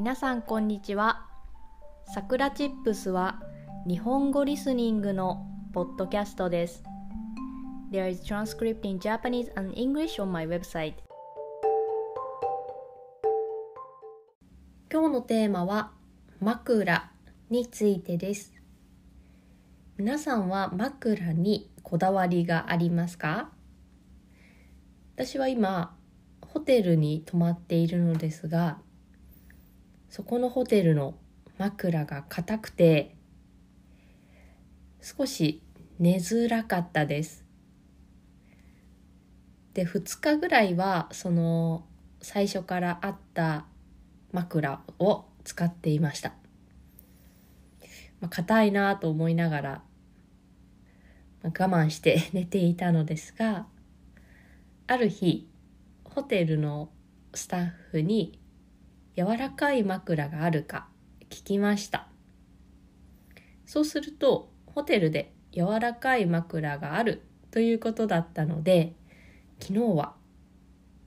皆さんこんにちは。さくらチップスは日本語リスニングのポッドキャストです。There is transcript in Japanese and English on my website. 今日のテーマは枕についてです。皆さんは枕にこだわりがありますか？私は今ホテルに泊まっているのですがそこのホテルの枕が硬くて少し寝づらかったです。で2日ぐらいはその最初からあった枕を使っていました。まあ、硬いなと思いながら、まあ、我慢して 寝ていたのですがある日ホテルのスタッフに柔らかい枕があるか聞きました。そうするとホテルで柔らかい枕があるということだったので昨日は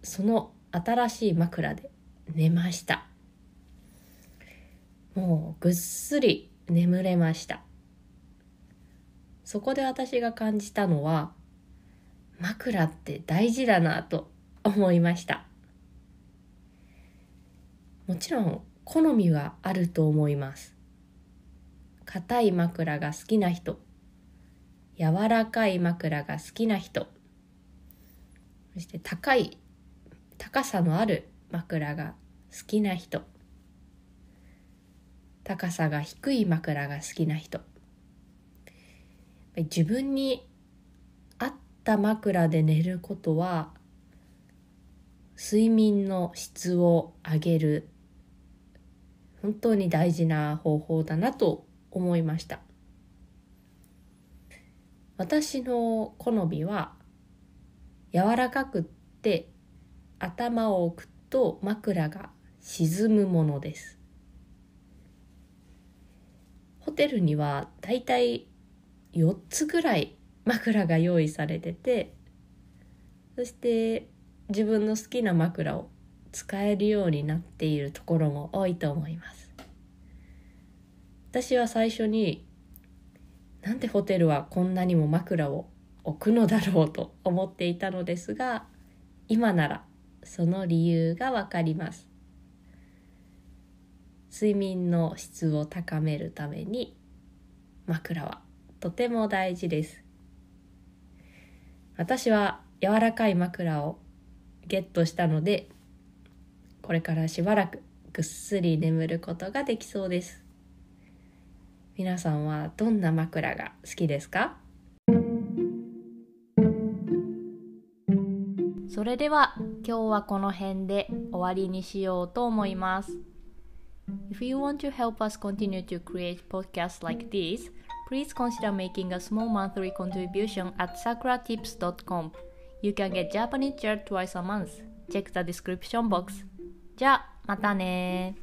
その新しい枕で寝ました。もうぐっすり眠れました。そこで私が感じたのは枕って大事だなと思いました。もちろん好みはあると思います。硬い枕が好きな人柔らかい枕が好きな人そして高い高さのある枕が好きな人高さが低い枕が好きな人。自分に合った枕で寝ることは睡眠の質を上げる本当に大事な方法だなと思いました。私の好みは柔らかくって頭を置くと枕が沈むものです。ホテルにはだいたい4つぐらい枕が用意されててそして自分の好きな枕を使えるようになっているところも多いと思います。私は最初になんでホテルはこんなにも枕を置くのだろうと思っていたのですが今ならその理由がわかります。睡眠の質を高めるために枕はとても大事です。私は柔らかい枕をゲットしたのでこれからしばらくぐっすり眠ることができそうです皆さんはどんな枕が好きですかそれでは今日はこの辺で終わりにしようと思います If you want to help us continue to create podcasts like this, please consider making a small monthly contribution at sakratips.com You can get Japanese chair twice a month. Check the description box. じゃあ、またね